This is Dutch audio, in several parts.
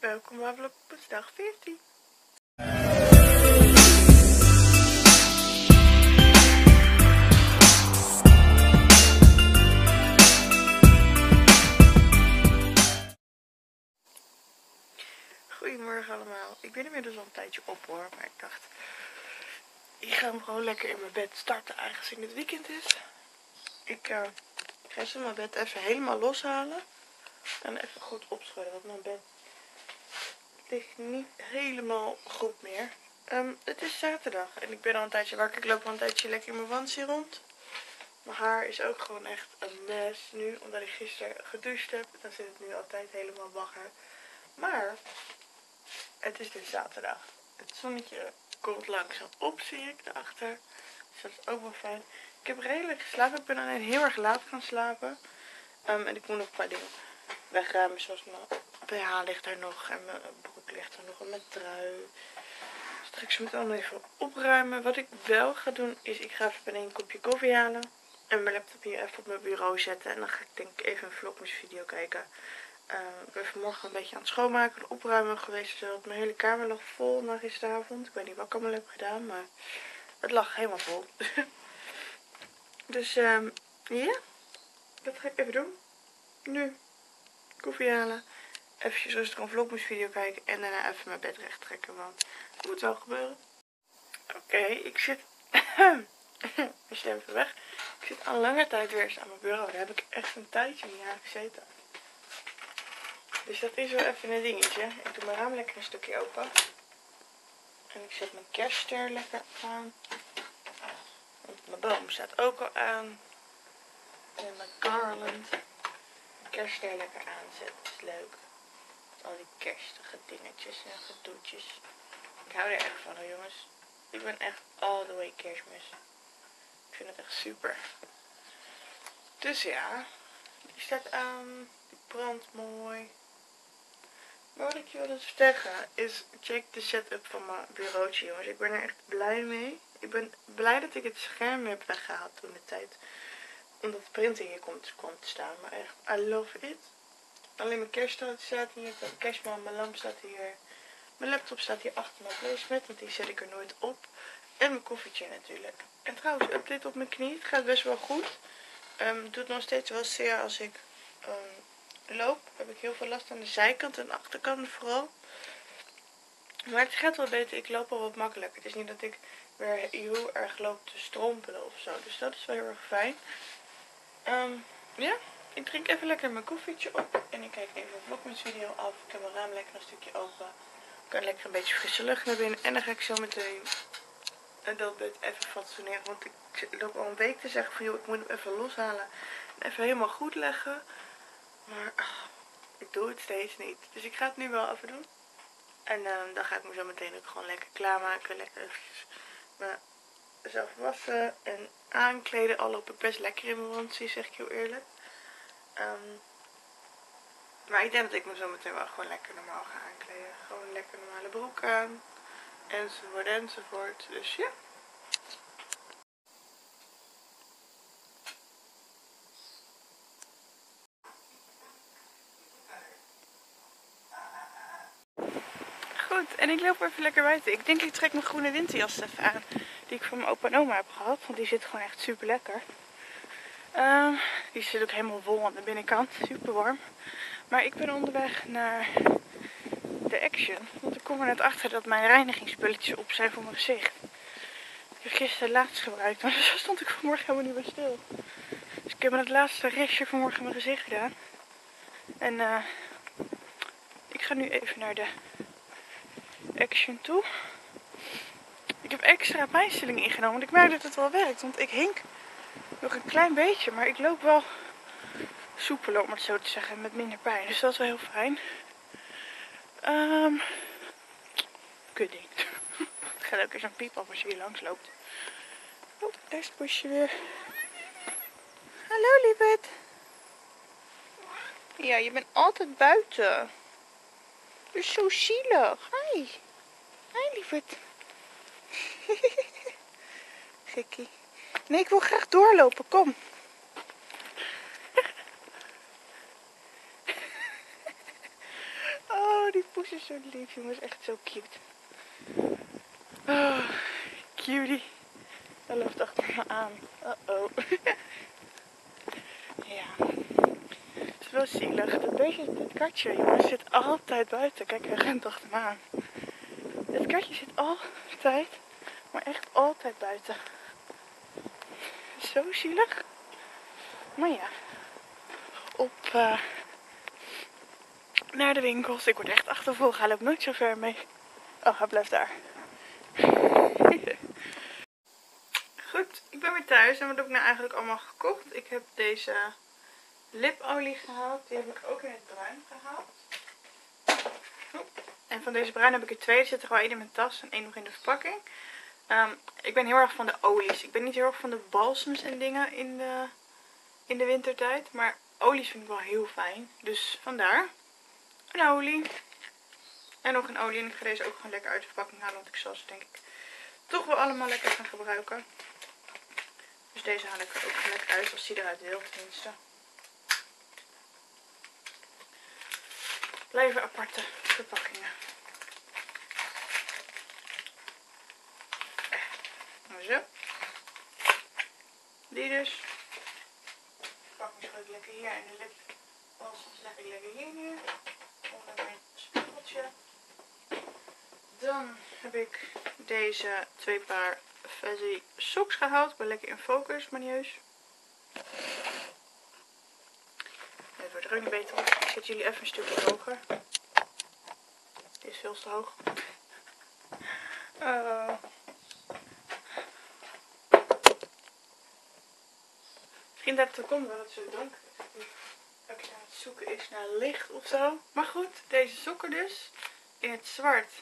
Welkom bij Vlogmas dag 14. Goedemorgen allemaal. Ik ben inmiddels al een tijdje op hoor, maar ik dacht, ik ga hem gewoon lekker in mijn bed starten aangezien het weekend is. Ik uh, ga zo mijn bed even helemaal loshalen en even goed opschudden, want mijn bed ligt niet helemaal goed meer. Ehm, het is zaterdag en ik ben al een tijdje wakker. Ik loop al een tijdje lekker in mijn wansie rond. Mijn haar is ook gewoon echt een mes nu, omdat ik gisteren gedoucht heb. Dan zit het nu altijd helemaal bagger. Maar het is dus zaterdag. Het zonnetje komt langzaam op, zie ik daarachter. Dus dat is ook wel fijn. Ik heb redelijk geslapen. Ik ben alleen heel erg laat gaan slapen. Um, en ik moet nog een paar dingen wegruimen. Zoals mijn BH ligt er nog. En mijn broek ligt er nog. En mijn trui. Dus dat ga ik zo even opruimen. Wat ik wel ga doen is ik ga even beneden een kopje koffie halen. En mijn laptop hier even op mijn bureau zetten. En dan ga ik denk ik even een vlogmas video kijken. Uh, ik ben vanmorgen een beetje aan het schoonmaken en opruimen geweest. Zodat mijn hele kamer lag vol na gisteravond. Ik weet niet wat ik allemaal heb gedaan, maar het lag helemaal vol. dus um, ja, dat ga ik even doen. Nu, koffie halen. Even rustig een vlogmas video kijken. En daarna even mijn bed recht trekken, want het moet wel gebeuren. Oké, ik zit... mijn stem even weg. Ik zit al lange tijd weer eens aan mijn bureau. Daar heb ik echt een tijdje niet aan gezeten. Dus dat is wel even een dingetje. Ik doe mijn raam lekker een stukje open. En ik zet mijn kerstster lekker aan. Mijn boom staat ook al aan. En mijn garland. Kerstster lekker aanzetten. is leuk. Al die kerstige dingetjes en gedoetjes. Ik hou er echt van hoor jongens. Ik ben echt all the way kerstmis. Ik vind het echt super. Dus ja. Die staat aan. Die brandt mooi. Maar wat ik je wilde zeggen is, check de setup van mijn bureautje jongens. Ik ben er echt blij mee. Ik ben blij dat ik het scherm heb weggehaald toen de tijd. Omdat de printer hier komt te staan. Maar echt, I love it. Alleen mijn kerststaat staat hier. De kerstman, mijn lamp staat hier. Mijn laptop staat hier achter mijn placement, want die zet ik er nooit op. En mijn koffietje natuurlijk. En trouwens, update op mijn knie. Het gaat best wel goed. Um, doet nog steeds wel zeer als ik um, loop, heb ik heel veel last aan de zijkant en achterkant vooral. Maar het gaat wel beter. Ik loop al wat makkelijker. Het is niet dat ik weer heel erg loop te strompelen of zo. Dus dat is wel heel erg fijn. Um, ja, ik drink even lekker mijn koffietje op. En ik kijk even een video af. Ik heb mijn raam lekker een stukje open. Ik kan lekker een beetje frisse lucht naar binnen. En dan ga ik zo meteen een bed even fatsoeneren. Want ik loop al een week te zeggen van joh, ik moet hem even loshalen. En even helemaal goed leggen. Maar ach, ik doe het steeds niet. Dus ik ga het nu wel even doen. En uh, dan ga ik me zo meteen ook gewoon lekker klaarmaken. Lekker eventjes mezelf wassen en aankleden. Al loop ik best lekker in mijn wansie, zeg ik heel eerlijk. Um, maar ik denk dat ik me zo meteen wel gewoon lekker normaal ga aankleden. Gewoon lekker normale broek aan. Enzovoort enzovoort. Dus ja. Goed, en ik loop even lekker buiten. Ik denk ik trek mijn groene winterjas even aan. Die ik van mijn opa en oma heb gehad. Want die zit gewoon echt super lekker. Die zit ook helemaal vol aan de binnenkant. Super warm. Maar ik ben onderweg naar de Action. Want ik kom er net achter dat mijn reinigingsspulletjes op zijn voor mijn gezicht. Ik heb gisteren laatst gebruikt. Maar zo stond ik vanmorgen helemaal niet meer stil. Dus ik heb met het laatste restje vanmorgen mijn gezicht gedaan. En uh, ik ga nu even naar de Action toe. Ik heb extra pijnstelling ingenomen, want ik merk dat het wel werkt. Want ik hink nog een klein beetje, maar ik loop wel soepeler om het zo te zeggen, met minder pijn. Dus dat is wel heel fijn. Um, kudding. het gaat ook eens een piep af als je hier langs loopt. Oh, daar is het weer. Hallo lieverd. Ja, je bent altijd buiten. Je is zo zielig. Hi. Hi lieverd. Gekkie. Nee, ik wil graag doorlopen. Kom. oh, die poes is zo lief, jongens. Echt zo cute. Oh, cutie. Hij loopt achter me aan. Uh-oh. ja. Het is wel zielig. Dat beestje, het katje, jongens, zit altijd buiten. Kijk, hij rent achter me aan. Het katje zit altijd, maar echt altijd buiten. Zo zielig. Maar ja. Op uh, naar de winkels. Ik word echt achtervolgd. Hij loopt nooit zo ver mee. Oh, hij blijft daar. Goed, ik ben weer thuis. En wat heb ik nou eigenlijk allemaal gekocht? Ik heb deze lipolie gehaald. Die heb ik ook in het bruin gehaald. En van deze bruin heb ik er twee. Er zit er wel één in mijn tas en één nog in de verpakking. Ehm, ik ben heel erg van de olies. Ik ben niet heel erg van de balsams en dingen in de, in de wintertijd. Maar olies vind ik wel heel fijn. Dus vandaar een olie. En nog een olie. En ik ga deze ook gewoon lekker uit de verpakking halen. Want ik zal ze denk ik toch wel allemaal lekker gaan gebruiken. Dus deze haal ik er ook lekker uit. Als die eruit wil tenminste. Blijven aparte verpakkingen. Zo. Die dus. Ik lekker hier en de lip. Als ik lekker hier neer. Onder mijn spiegeltje. Dan heb ik deze twee paar Fuzzy socks gehaald. Ik ben lekker in focus, manieus. Dit wordt er ook beter op. Ik zet jullie even een stukje hoger. Dit is veel te hoog. Uh. Misschien dat het komt dat het zo donker is. Dat het zoeken is naar licht of zo. Maar goed, deze sokken dus. In het zwart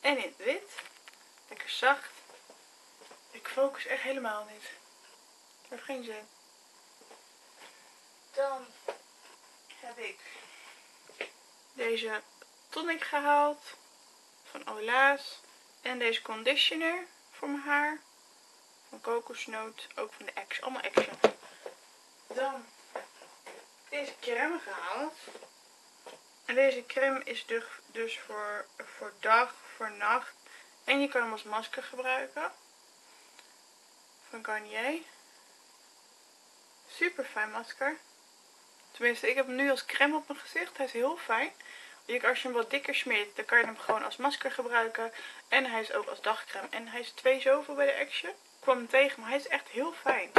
en in het wit. Lekker zacht. Ik focus echt helemaal niet. Ik heb geen zin. Dan heb ik deze tonic gehaald van Ola's. En deze conditioner voor mijn haar. Van kokosnoot, ook van de Action. Allemaal Action. Dan deze crème gehaald. En deze crème is dus, dus voor, voor dag, voor nacht. En je kan hem als masker gebruiken. Van Garnier. Super fijn masker. Tenminste, ik heb hem nu als crème op mijn gezicht. Hij is heel fijn. Als je hem wat dikker smeert, dan kan je hem gewoon als masker gebruiken. En hij is ook als dagcrème. En hij is twee zoveel bij de Action. Ik kwam hem tegen, maar hij is echt heel fijn.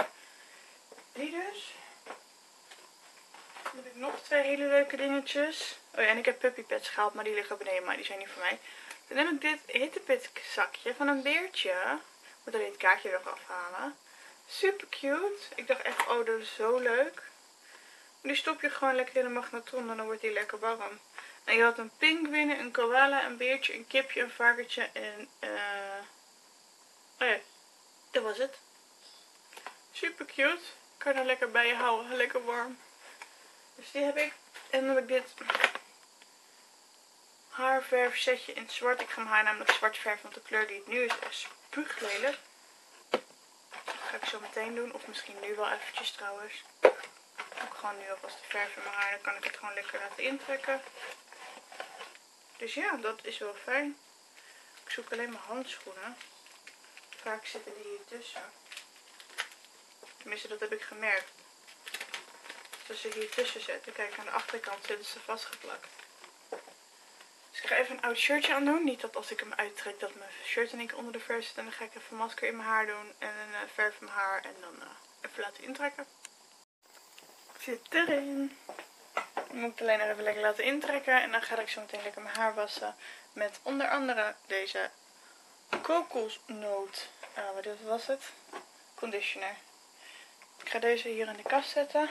Die dus. Heb ik nog twee hele leuke dingetjes. Oh ja, en ik heb puppy pads gehaald, maar die liggen beneden, maar die zijn niet voor mij. Dan heb ik dit hittepit zakje van een beertje. Ik moet alleen het kaartje nog afhalen. Super cute. Ik dacht echt, oh dat is zo leuk. Die stop je gewoon lekker in de magnetron en dan wordt die lekker warm. En je had een pinguïne, een koala, een beertje, een kipje, een varkentje en... Uh... Oh ja, dat was het. Super cute. Kan er lekker bij je houden. Lekker warm. Dus die heb ik. En dan heb ik dit haarverf setje in zwart. Ik ga mijn haar namelijk zwart verven, want de kleur die het nu is echt spuuglelijk. Dat ga ik zo meteen doen. Of misschien nu wel eventjes trouwens. Ik gewoon nu alvast de verf in mijn haar. Dan kan ik het gewoon lekker laten intrekken. Dus ja, dat is wel fijn. Ik zoek alleen mijn handschoenen. Vaak zitten die hier tussen. Tenminste, dat heb ik gemerkt. Dus ze hier tussen zetten, kijk aan de achterkant zitten ze vastgeplakt. Dus ik ga even een oud shirtje aan doen. Niet dat als ik hem uittrek dat mijn shirt één keer onder de verf zit. En dan ga ik even masker in mijn haar doen. En een uh, verf mijn haar. En dan uh, even laten intrekken. Zit erin. Ik moet het alleen nog even lekker laten intrekken. En dan ga ik zo meteen lekker mijn haar wassen. Met onder andere deze kokosnoot. Uh, wat was het? Conditioner. Ik ga deze hier in de kast zetten.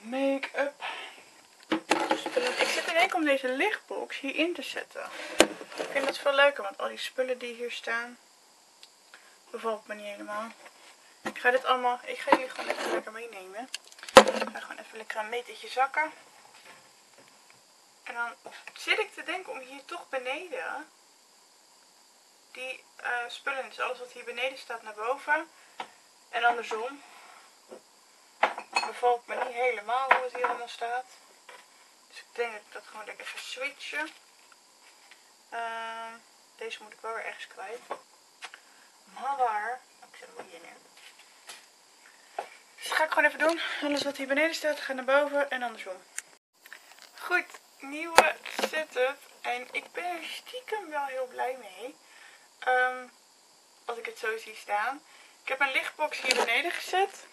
Make-up. Ik zit in om deze lichtbox hierin te zetten. Ik vind dat veel leuker, want al die spullen die hier staan, bevalt me niet helemaal. Ik ga dit allemaal, ik ga jullie gewoon even lekker meenemen. Ik ga gewoon even lekker een metertje zakken. En dan zit ik te denken om hier toch beneden die uh, spullen, dus alles wat hier beneden staat naar boven. En andersom. Bevalt me niet helemaal hoe het hier allemaal staat. Dus ik denk dat ik dat gewoon lekker ga switchen. Ehm, deze moet ik wel weer ergens kwijt. Maar waar? Ik zet hem hier neer. Dus dat ga ik gewoon even doen. Alles wat hier beneden staat gaat naar boven en andersom. Goed, nieuwe setup. En ik ben er stiekem wel heel blij mee. Ehm, als ik het zo zie staan. Ik heb een lichtbox hier beneden gezet.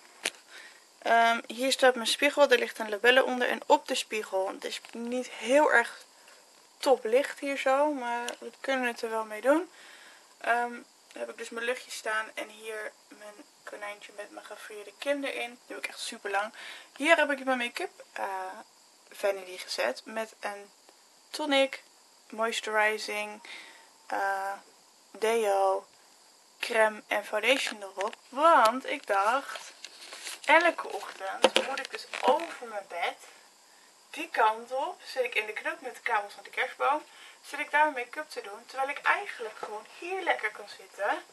Ehm, hier staat mijn spiegel. Er ligt een labelle onder. En op de spiegel. Het is niet heel erg top licht hier zo. Maar we kunnen het er wel mee doen. Daar heb ik dus mijn luchtje staan. En hier mijn konijntje met mijn gefrierde kin erin. Heb ik echt super lang. Hier heb ik mijn make-up uh, vanity gezet. Met een tonic, moisturizing, uh, deo, crème en foundation erop. Want ik dacht, elke ochtend moet ik dus over mijn bed, die kant op, zit ik in de knoop met de kabels van de kerstboom, zit ik daar make-up te doen. Terwijl ik eigenlijk gewoon hier lekker kan zitten.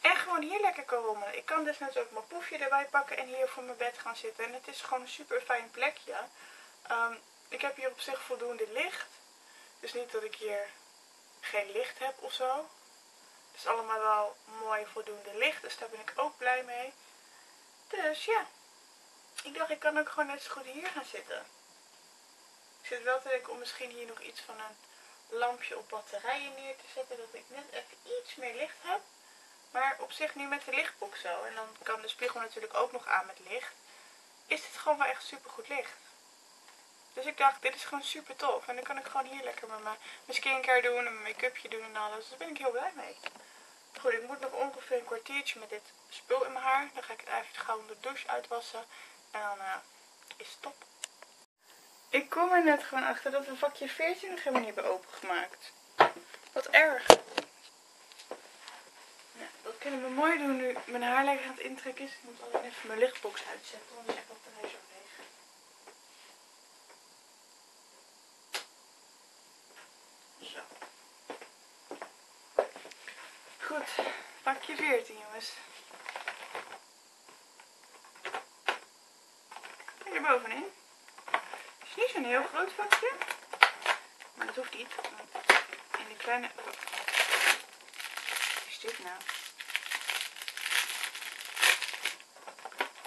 En gewoon hier lekker kan rommelen. Ik kan dus net ook mijn poefje erbij pakken en hier voor mijn bed gaan zitten. En het is gewoon een super fijn plekje. Um, ik heb hier op zich voldoende licht. Dus niet dat ik hier geen licht heb of zo. Het is allemaal wel mooi voldoende licht. Dus daar ben ik ook blij mee. Dus ja. Ik dacht ik kan ook gewoon net zo goed hier gaan zitten. Ik zit wel te denken om misschien hier nog iets van een lampje op batterijen neer te zetten. Dat ik net even iets meer licht heb. Maar op zich nu met de lichtbox zo. En dan kan de spiegel natuurlijk ook nog aan met licht. Is dit gewoon wel echt super goed licht. Dus ik dacht, dit is gewoon super tof. En dan kan ik gewoon hier lekker met mijn, skincare doen en mijn make-upje doen en alles. Dus daar ben ik heel blij mee. Goed, ik moet nog ongeveer een kwartiertje met dit spul in mijn haar. Dan ga ik het even gauw onder de douche uitwassen. En dan uh, is het top. Ik kom er net gewoon achter dat we vakje 14 nog helemaal niet hebben opengemaakt. Wat erg. Nou, dat kunnen we mooi doen nu mijn haar lekker aan het intrekken is. Ik moet alleen even mijn lichtbox uitzetten, want die is echt zo leeg. Zo. Goed, pakje 14 jongens. En er bovenin. Het is niet zo'n heel groot vakje. Maar dat hoeft niet. In die kleine... Wat is dit nou?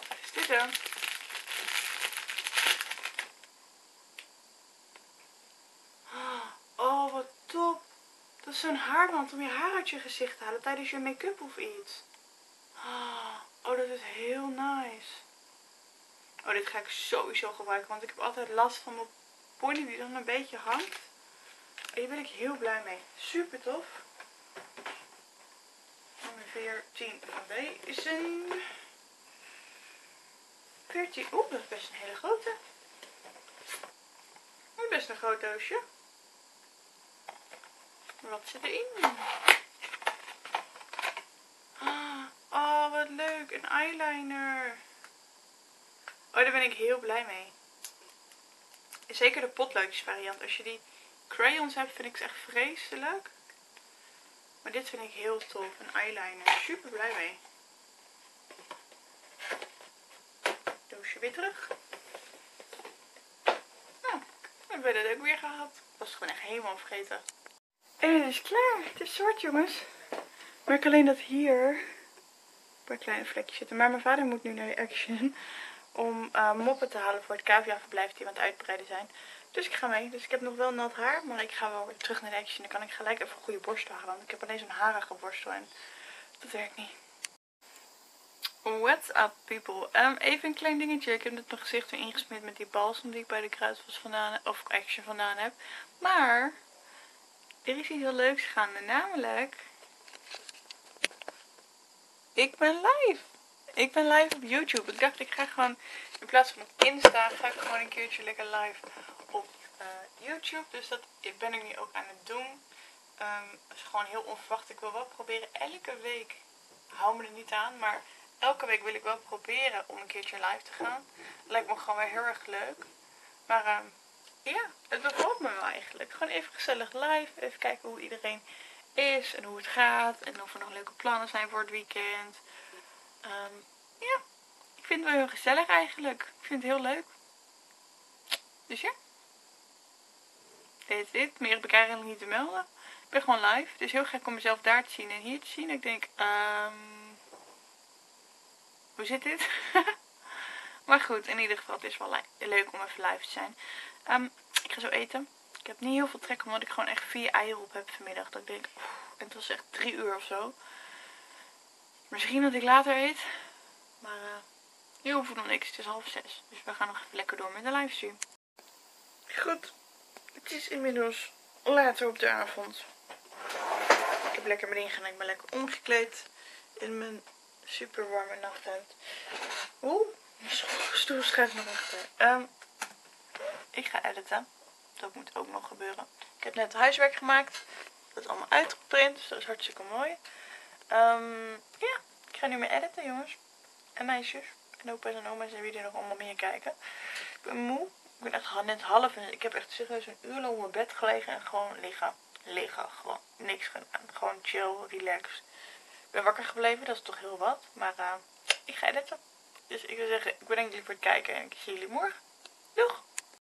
Wat is dit dan? Oh, wat top. Dat is zo'n haarband om je haar uit je gezicht te halen tijdens je make-up of iets. Oh, dat is heel nice. Oh, dit ga ik sowieso gebruiken. Want ik heb altijd last van mijn pony die dan een beetje hangt. En hier ben ik heel blij mee. Super tof. Nummer 14 van deze. 14. Oeh, dat is best een hele grote. Is best een groot doosje. Wat zit erin? Oh, wat leuk. Een eyeliner. Oh, daar ben ik heel blij mee. Zeker de potloodjes variant. Als je die crayons hebt, vind ik ze echt vreselijk. Maar dit vind ik heel tof. Een eyeliner. Super blij mee. Doosje weer terug. Nou, hebben het ook weer gehad. was gewoon echt helemaal vergeten. En het is klaar. Het is zwart jongens. Ik merk alleen dat hier een paar kleine vlekjes zitten. Maar mijn vader moet nu naar de Action om uh, moppen te halen voor het caviaverblijf die we aan het uitbreiden zijn. Dus ik ga mee. Dus ik heb nog wel nat haar, maar ik ga wel weer terug naar de Action. Dan kan ik gelijk even een goede borstel halen, want ik heb alleen zo'n harige borstel en dat werkt niet. What's up people? Um, even een klein dingetje. Ik heb net mijn gezicht weer ingesmeerd met die balsem die ik bij de kruidvat vandaan, of Action vandaan heb. Maar er is iets heel leuks gaande, namelijk... Ik ben live! Ik ben live op YouTube. Ik dacht, ik ga gewoon, in plaats van op Insta, ga ik gewoon een keertje lekker live op uh, YouTube. Dus dat ben ik nu ook aan het doen. Um, het is gewoon heel onverwacht. Ik wil wel proberen elke week, hou me er niet aan, maar elke week wil ik wel proberen om een keertje live te gaan. lijkt me gewoon weer heel erg leuk. Maar... Um, ja, het bevalt me wel eigenlijk. Gewoon even gezellig live. Even kijken hoe iedereen is en hoe het gaat. En of er nog leuke plannen zijn voor het weekend. Um, ja, ik vind het wel heel gezellig eigenlijk. Ik vind het heel leuk. Dus ja, Deed dit. Meer heb ik eigenlijk niet te melden. Ik ben gewoon live. Het is heel gek om mezelf daar te zien en hier te zien. Ik denk, ehm hoe zit dit? maar goed, in ieder geval, het is wel leuk om even live te zijn. Um, ik ga zo eten. Ik heb niet heel veel trek omdat ik gewoon echt vier eieren op heb vanmiddag. Dat ik denk, en het was echt drie uur of zo. Misschien dat ik later eet. Maar uh, nu hoef ik nog niks. Het is half zes. Dus we gaan nog even lekker door met de livestream. Goed. Het is inmiddels later op de avond. Ik heb lekker mijn gedaan. Ik ben lekker omgekleed in mijn super warme nachthemd. Oeh, stoel schuift naar achter. Um, ik ga editen. Dat moet ook nog gebeuren. Ik heb net huiswerk gemaakt. Dat is allemaal uitgeprint. Dus dat is hartstikke mooi. Um, ja, ik ga nu meer editen jongens. En meisjes. En opa's en oma's en wie er nog allemaal meer kijken. Ik ben moe. Ik ben echt net half. En ik heb echt serieus een uur lang op mijn bed gelegen. En gewoon liggen. Liggen. Gewoon niks gedaan. Gewoon chill, relax. Ik ben wakker gebleven. Dat is toch heel wat. Maar uh, ik ga editen. Dus ik wil zeggen, ik bedank jullie voor het kijken. En ik zie jullie morgen. Doeg!